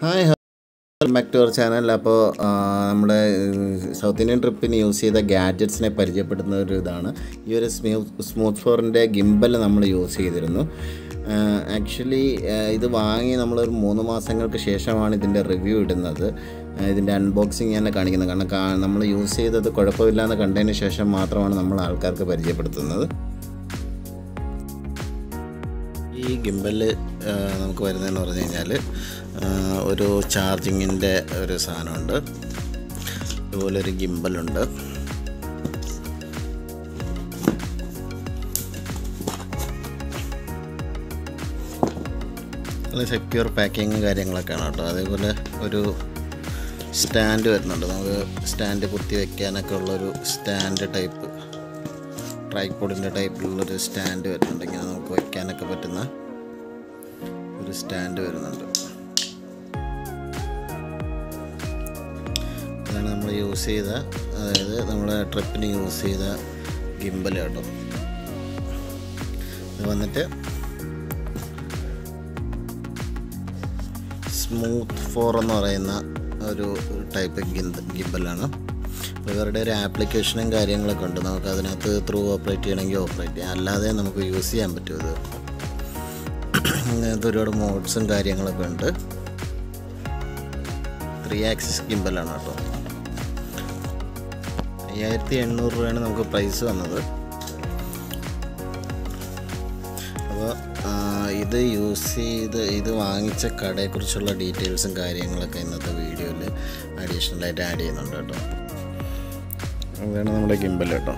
Hi back to our channel അപ്പോൾ നമ്മുടെ south Indian ട്രിപ്പിന് യൂസ് ചെയ്ത ഗാഡ്ജറ്റ്സിനെ പരിചയപ്പെടുന്ന ഒരു ഇതാണ്. ഈ ഒരു സ്മൂത്ത് സ്മൂത്ത് ഫോറിന്റെ ഗിംബൽ നമ്മൾ യൂസ് ചെയ്തിരുന്നു. ആക്ച്വലി ഇത് വാങ്ങി നമ്മളൊരു മൂന്ന് മാസങ്ങൾക്ക് ശേഷമാണ് ഇതിന്റെ റിവ്യൂ ഇടുന്നത്. ഇതിന്റെ അൺബോക്സിങ് ഞാൻ കാണിക്കുന്നത്. കാരണം നമ്മൾ യൂസ് ചെയ്തത് കുഴപ്പമില്ലാന്ന് കണ്ടതിന് ശേഷം മാത്രമാണ് നമ്മൾ ആൾക്കാർക്ക് പരിചയപ്പെടുത്തുന്നത്. ഈ ഗിംബൽ നമുക്ക് വരുന്നതെന്ന് പറഞ്ഞു കഴിഞ്ഞാൽ ഒരു ചാർജിങ്ങിന്റെ ഒരു സാധനമുണ്ട്. അതുപോലെ ഒരു ഗിംബലുണ്ട് നല്ല സെക്യൂർ പാക്കിങ്ങും കാര്യങ്ങളൊക്കെയാണ് കേട്ടോ. അതേപോലെ ഒരു സ്റ്റാൻഡ് വരുന്നുണ്ട്. നമുക്ക് സ്റ്റാൻഡ് കുത്തി വെക്കാനൊക്കെ ഉള്ളൊരു സ്റ്റാൻഡ് ടൈപ്പ് ട്രൈപോഡിന്റെ ടൈപ്പിലുള്ളൊരു സ്റ്റാൻഡ് വരുന്നുണ്ട്. ഇങ്ങനെ നമുക്ക് വയ്ക്കാനൊക്കെ പറ്റുന്ന ഒരു സ്റ്റാൻഡ് വരുന്നുണ്ട്. ഇതാണ് നമ്മൾ യൂസ് ചെയ്ത. അതായത് നമ്മൾ ട്രിപ്പിന് യൂസ് ചെയ്ത ഗിംബൽ കേട്ടോ. ഇത് വന്നിട്ട് സ്മൂത്ത് ഫോർ എന്ന് പറയുന്ന ഒരു ടൈപ്പ് ഗിംബലാണ് അപ്പോൾ ഇവരുടെ ഒരു ആപ്ലിക്കേഷനും കാര്യങ്ങളൊക്കെ ഉണ്ട്. നമുക്ക് അതിനകത്ത് ത്രൂ ഓപ്പറേറ്റ് ചെയ്യണമെങ്കിൽ ഓപ്പറേറ്റ് ചെയ്യാം. അല്ലാതെ നമുക്ക് യൂസ് ചെയ്യാൻ പറ്റും ഇത് ഒരുപാട് മോഡ്സും കാര്യങ്ങളൊക്കെ ഉണ്ട്. ത്രീ ആക്സിസ് ഗിംബലാണ് കേട്ടോ. അയ്യായിരത്തി എണ്ണൂറ് രൂപയാണ് നമുക്ക് പ്രൈസ് വന്നത്. അപ്പോൾ ഇത് യൂസ് ചെയ്ത് ഇത് വാങ്ങിച്ച കടയെക്കുറിച്ചുള്ള ഡീറ്റെയിൽസും കാര്യങ്ങളൊക്കെ ഇന്നത്തെ വീഡിയോയിൽ അഡീഷണലായിട്ട് ആഡ് ചെയ്യുന്നുണ്ട് കേട്ടോ. അതാണ് നമ്മുടെ ഗിംബൽ കേട്ടോ.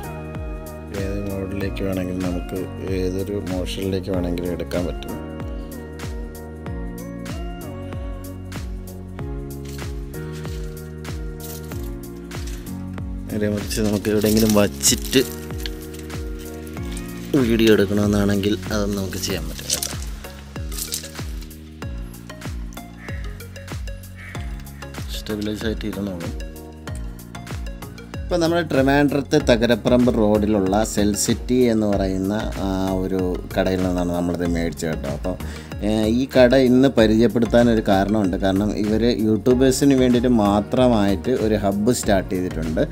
ഏത് മോഡലിലേക്ക് വേണമെങ്കിലും നമുക്ക് ഏതൊരു മോഷനിലേക്ക് വേണമെങ്കിലും എടുക്കാൻ പറ്റും. നേരെ മറിച്ച് നമുക്ക് എവിടെയെങ്കിലും വച്ചിട്ട് വീഡിയോ എടുക്കണമെന്നാണെങ്കിൽ അതൊന്നും നമുക്ക് ചെയ്യാൻ പറ്റും കേട്ടോ. സ്റ്റെബിലൈസ് ആയിട്ട് ഇരുന്നോളും ഇപ്പോൾ നമ്മുടെ ട്രിവാൻഡ്രത്തെ തകരപ്പറമ്പ് റോഡിലുള്ള സെൽ സിറ്റി എന്ന് പറയുന്ന ആ ഒരു കടയിൽ നിന്നാണ് നമ്മളിത് മേടിച്ചത് കേട്ടോ. അപ്പോൾ ഈ കട ഇന്ന് പരിചയപ്പെടുത്താൻ ഒരു കാരണമുണ്ട്. കാരണം ഇവർ യൂട്യൂബേഴ്സിന് വേണ്ടിയിട്ട് മാത്രമായിട്ട് ഒരു ഹബ്ബ് സ്റ്റാർട്ട് ചെയ്തിട്ടുണ്ട്.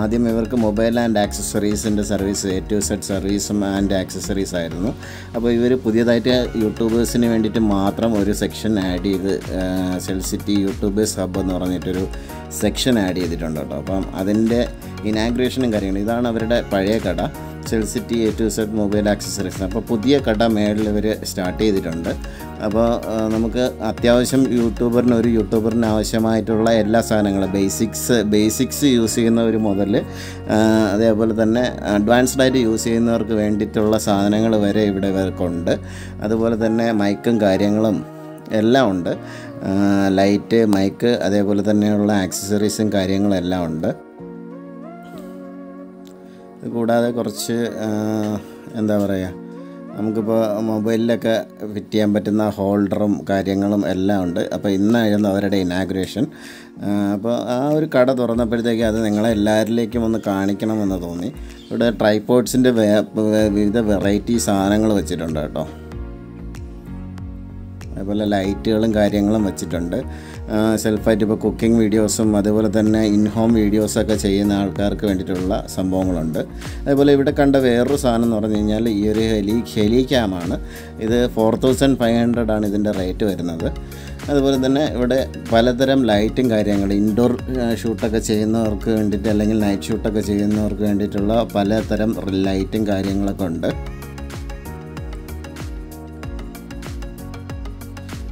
ആദ്യം ഇവർക്ക് മൊബൈൽ ആൻഡ് ആക്സസറീസിന്റെ സർവീസ് എ ടു സെഡ് സർവീസും ആൻഡ് ആക്സസറീസ് ആയിരുന്നു. അപ്പോൾ ഇവർ പുതിയതായിട്ട് യൂട്യൂബേഴ്സിന് വേണ്ടിയിട്ട് മാത്രം ഒരു സെക്ഷൻ ആഡ് ചെയ്ത് സെൽ സിറ്റി യൂട്യൂബേഴ്സ് ഹബ്ബ് എന്ന് പറഞ്ഞിട്ടൊരു സെക്ഷൻ ആഡ് ചെയ്തിട്ടുണ്ട് കേട്ടോ. അപ്പം അതിന്റെ ഇനാഗ്രേഷനും കാര്യങ്ങളും ഇതാണ് അവരുടെ പഴയ കട. Cell City A to Z mobile accessories അപ്പോൾ പുതിയ കട മേളിൽ ഇവർ സ്റ്റാർട്ട് ചെയ്തിട്ടുണ്ട്. അപ്പോൾ നമുക്ക് അത്യാവശ്യം യൂട്യൂബറിന് ഒരു യൂട്യൂബറിന് ആവശ്യമായിട്ടുള്ള എല്ലാ സാധനങ്ങളും. ബേസിക്സ് ബേസിക്സ് യൂസ് ചെയ്യുന്നവർ മുതൽ അതേപോലെ തന്നെ അഡ്വാൻസ്ഡ് ആയിട്ട് യൂസ് ചെയ്യുന്നവർക്ക് വേണ്ടിയിട്ടുള്ള സാധനങ്ങൾ വരെ ഇവിടെ ഇവർക്കുണ്ട്. അതുപോലെ തന്നെ മൈക്കും കാര്യങ്ങളും എല്ലാം ഉണ്ട്. ലൈറ്റ് മൈക്ക് അതേപോലെ തന്നെയുള്ള ആക്സസറീസും കാര്യങ്ങളും എല്ലാം ഉണ്ട്. കൂടാതെ കുറച്ച് എന്താ പറയുക നമുക്കിപ്പോൾ മൊബൈലിലൊക്കെ ഫിറ്റ് ചെയ്യാൻ പറ്റുന്ന ഹോൾഡറും കാര്യങ്ങളും എല്ലാം ഉണ്ട്. അപ്പോൾ ഇന്നായിരുന്നു അവരുടെ ഇനാഗ്രേഷൻ. അപ്പോൾ ആ ഒരു കട തുറന്നപ്പോഴത്തേക്ക് അത് നിങ്ങളെ എല്ലാവരിലേക്കും ഒന്ന് കാണിക്കണമെന്ന് തോന്നി. ഇവിടെ ട്രൈപോഡ്സിന്റെ വിവിധ വെറൈറ്റി സാധനങ്ങൾ വെച്ചിട്ടുണ്ട് കേട്ടോ. അതുപോലെ ലൈറ്റുകളും കാര്യങ്ങളും വെച്ചിട്ടുണ്ട്. സെൽഫായിട്ട് ഇപ്പോൾ കുക്കിംഗ് വീഡിയോസും അതുപോലെ തന്നെ ഇൻ ഹോം വീഡിയോസൊക്കെ ചെയ്യുന്ന ആൾക്കാർക്ക് വേണ്ടിയിട്ടുള്ള സംഭവങ്ങളുണ്ട്. അതുപോലെ ഇവിടെ കണ്ട വേറൊരു സാധനം എന്ന് പറഞ്ഞു കഴിഞ്ഞാൽ ഈ ഒരു ഹെലി ഹെലി ക്യാമാണ് ഇത് ഫോർ തൗസൻഡ് ഫൈവ് ഹൺഡ്രഡ് ആണ് ഇതിന്റെ റേറ്റ് വരുന്നത്. അതുപോലെ തന്നെ ഇവിടെ പലതരം ലൈറ്റും കാര്യങ്ങളും ഇൻഡോർ ഷൂട്ടൊക്കെ ചെയ്യുന്നവർക്ക് വേണ്ടിയിട്ട് അല്ലെങ്കിൽ നൈറ്റ് ഷൂട്ടൊക്കെ ചെയ്യുന്നവർക്ക് വേണ്ടിയിട്ടുള്ള പലതരം ലൈറ്റും കാര്യങ്ങളൊക്കെ ഉണ്ട്.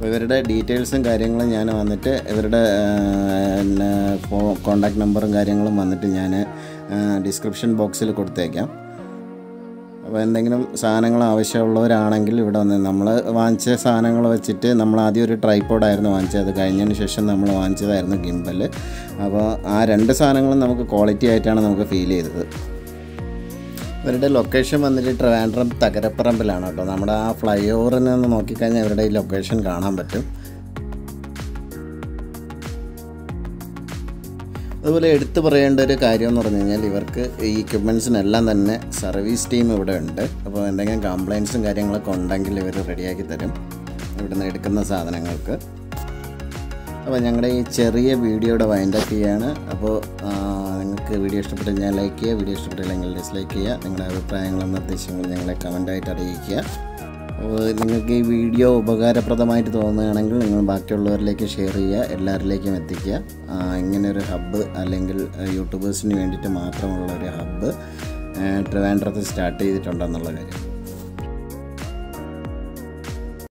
അപ്പോൾ ഇവരുടെ ഡീറ്റെയിൽസും കാര്യങ്ങളും ഞാൻ വന്നിട്ട് ഇവരുടെ കോണ്ടാക്ട് നമ്പറും കാര്യങ്ങളും വന്നിട്ട് ഞാൻ ഡിസ്ക്രിപ്ഷൻ ബോക്സിൽ കൊടുത്തേക്കാം. അപ്പോൾ എന്തെങ്കിലും സാധനങ്ങൾ ആവശ്യമുള്ളവരാണെങ്കിൽ ഇവിടെ വന്ന് നമ്മൾ വാങ്ങിച്ച സാധനങ്ങൾ വെച്ചിട്ട് നമ്മൾ ആദ്യം ഒരു ട്രൈപ്പോഡായിരുന്നു വാങ്ങിച്ചത്. അത് കഴിഞ്ഞതിന് ശേഷം നമ്മൾ വാങ്ങിച്ചതായിരുന്നു ഗിംബൽ അപ്പോൾ ആ രണ്ട് സാധനങ്ങളും നമുക്ക് ക്വാളിറ്റി ആയിട്ടാണ് നമുക്ക് ഫീൽ ചെയ്തത്. ഇവരുടെ ലൊക്കേഷൻ വന്നിട്ട് ട്രിവാൻഡ്രം തകരപ്പറമ്പിലാണ് കേട്ടോ. നമ്മുടെ ആ ഫ്ലൈ ഓവറിൽ നിന്ന് നോക്കിക്കഴിഞ്ഞാൽ ഇവരുടെ ഈ ലൊക്കേഷൻ കാണാൻ പറ്റും. അതുപോലെ എടുത്തു പറയേണ്ട ഒരു കാര്യം എന്ന് പറഞ്ഞു കഴിഞ്ഞാൽ ഇവർക്ക് ഈ എക്യുപ്മെൻസിനെല്ലാം തന്നെ സർവീസ് ടീം ഇവിടെ ഉണ്ട്. അപ്പോൾ എന്തെങ്കിലും കംപ്ലയിൻസും കാര്യങ്ങളൊക്കെ ഉണ്ടെങ്കിൽ ഇവർ റെഡിയാക്കി തരും. ഇവിടുന്ന് എടുക്കുന്ന സാധനങ്ങൾക്ക്. അപ്പോൾ ഞങ്ങളുടെ ഈ ചെറിയ വീഡിയോയുടെ വൈൻഡപ്പ് ചെയ്യാണ്. അപ്പോൾ നിങ്ങൾക്ക് വീഡിയോ ഇഷ്ടപ്പെട്ടാൽ ഞാൻ ലൈക്ക് ചെയ്യുക. വീഡിയോ ഇഷ്ടപ്പെട്ടില്ലെങ്കിൽ ഡിസ്ലൈക്ക് ചെയ്യുക. നിങ്ങളുടെ അഭിപ്രായങ്ങളും നിർദ്ദേശങ്ങളും ഞങ്ങളെ കമന്റായിട്ട് അറിയിക്കുക. നിങ്ങൾക്ക് ഈ വീഡിയോ ഉപകാരപ്രദമായിട്ട് തോന്നുകയാണെങ്കിൽ നിങ്ങൾ ബാക്കിയുള്ളവരിലേക്ക് ഷെയർ ചെയ്യുക. എല്ലാവരിലേക്കും എത്തിക്കുക. ഇങ്ങനൊരു ഹബ്ബ് അല്ലെങ്കിൽ യൂട്യൂബേഴ്സിന് വേണ്ടിയിട്ട് മാത്രമുള്ള ഒരു ഹബ്ബ് ട്രിവാൻഡ്രത്ത് സ്റ്റാർട്ട് ചെയ്തിട്ടുണ്ടെന്നുള്ള കാര്യം.